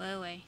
Ouais, ouais.